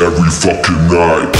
every fucking night.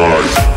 Fucking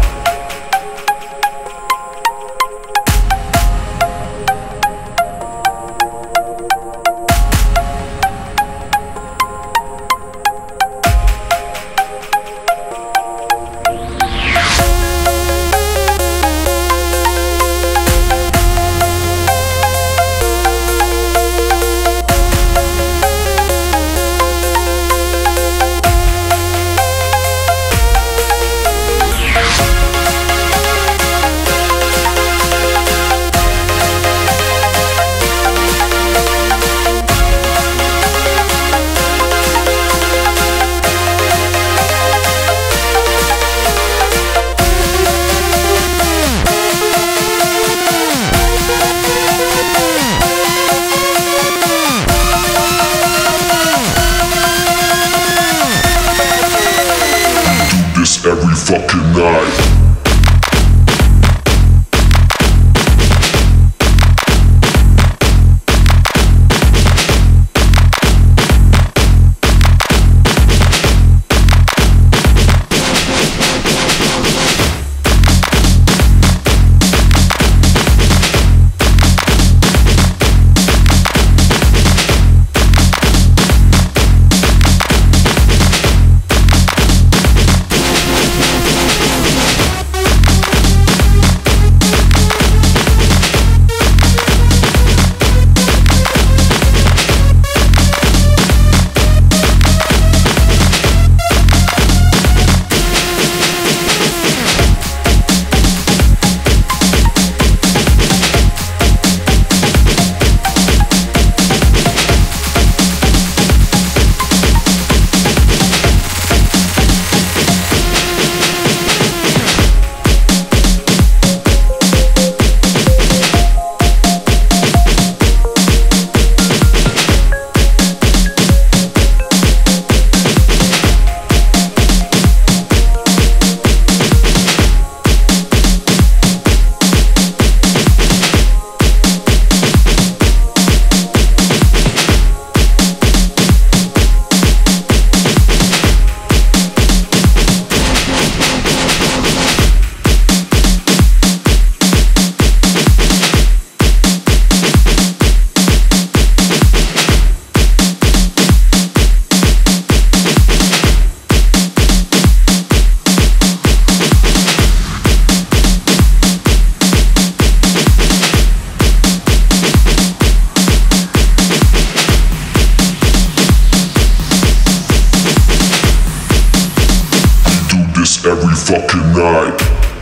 every fucking night. every fucking night.